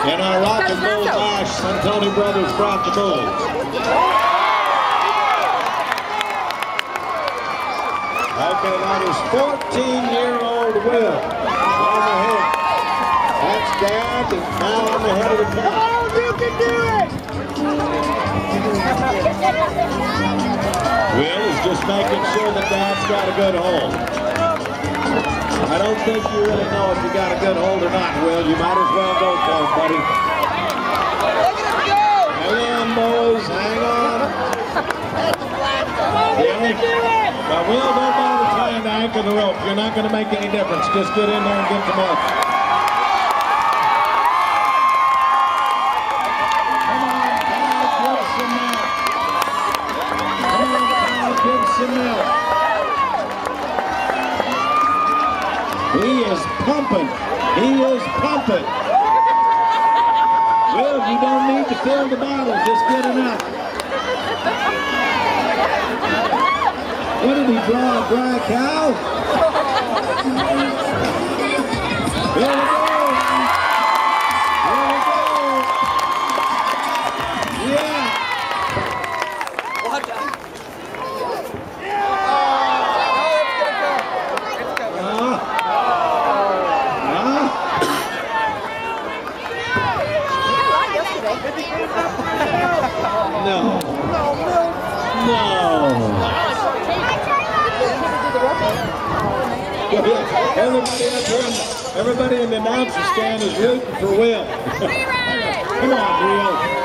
In our rock and roll match, Santoni Brothers brought the bulls. Okay, that is 14-year-old Will. On the head. That's Dad, and now on the head of the pack. Oh, you can do it! Will is just making sure that Dad's got a good hold. I don't think you really know if you got a good hold or not, Will. You might as well go for it, buddy. Hang on, boys. Hang on. Yeah. Now, Will, don't bother trying to anchor the rope. You're not going to make any difference. Just get in there and get some up. He is pumping. He is pumping. Well, you don't need to fill the bottle. Just get enough. What did he draw? A dry cow? Here we go. Here we go. Yeah. Uh, uh, no. No. No. Everybody up here, everybody in the announcer stand is rooting for Will. Come on, Will.